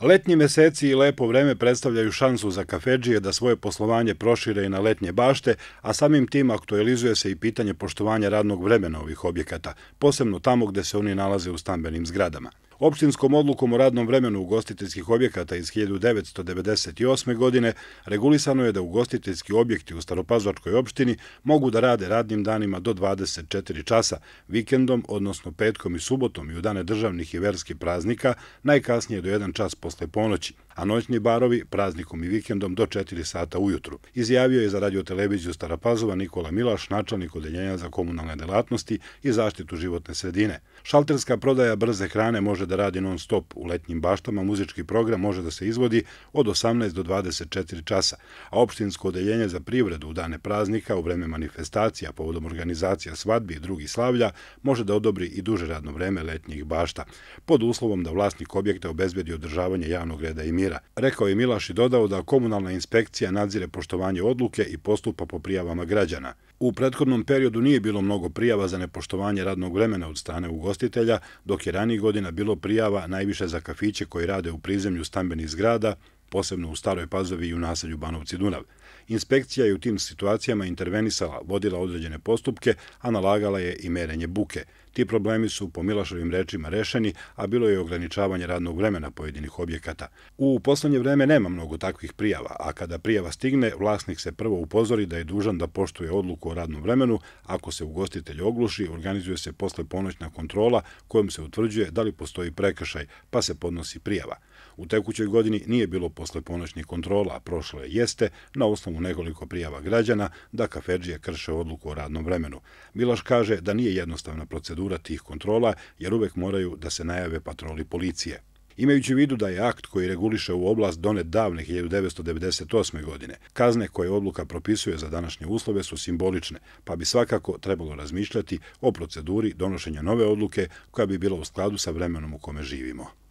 Letnji meseci i lepo vreme predstavljaju šansu za kafeđije da svoje poslovanje prošire i na letnje bašte, a samim tim aktualizuje se i pitanje poštovanja radnog vremena ovih objekata, posebno tamo gde se oni nalaze u stambenim zgradama. Opštinskom odlukom o radnom vremenu ugostiteljskih objekata iz 1998. godine regulisano je da ugostiteljski objekti u Staropazvačkoj opštini mogu da rade radnim danima do 24 časa, vikendom, odnosno petkom i subotom i u dane državnih i verskih praznika, najkasnije do 1 čas posle ponoći, a noćni barovi praznikom i vikendom do 4 sata ujutru. Izjavio je za radioteleviziju Staropazova Nikola Milaš, načelnik odeljenja za komunalne delatnosti i zaštitu životne sredine. Šalterska prodaja brze hrane može da radi non stop u letnjim baštama, muzički program može da se izvodi od 18 do 24 časa, a opštinsko odeljenje za privredu u dane praznika u vreme manifestacija povodom organizacija svadbi i drugih slavlja može da odobri i duže radno vreme letnjih bašta, pod uslovom da vlasnik objekta obezbedi održavanje javnog reda i mira. Rekao je Milaš i dodao da komunalna inspekcija nadzire poštovanje odluke i postupa po prijavama građana. U prethodnom periodu nije bilo mnogo prijava za nepoštovanje radnog vremena od strane ugostitelja, dok je ranijih godina bilo prijava najviše za kafiće koji rade u prizemlju stambenih zgrada, posebno u Staroj Pazovi i u naselju Banovci Dunav. Inspekcija je u tim situacijama intervenisala, vodila određene postupke, a nalagala je i merenje buke. Ti problemi su po Milašovim rečima rešeni, a bilo je ograničavanje radnog vremena pojedinih objekata. U poslednje vreme nema mnogo takvih prijava, a kada prijava stigne, vlasnik se prvo upozori da je dužan da poštuje odluku o radnom vremenu. Ako se ugostitelj ogluši, organizuje se posle ponoćna kontrola kojom se utvrđuje da li postoji prekršaj, pa se podnosi prijava. U tekućoj godini nije bilo posle ponoćnih kontrola, a prošlo je jeste na osnovu nekoliko prijava građana da kafeđije krše odluku o radnom vremenu. Miloš kaže da nije jednostavna procedura tih kontrola, jer uvek moraju da se najave patroli policije. Imajući u vidu da je akt koji reguliše u oblast donet davne 1998. godine, kazne koje odluka propisuje za današnje uslove su simbolične, pa bi svakako trebalo razmišljati o proceduri donošenja nove odluke koja bi bila u skladu sa vremenom u kome živimo.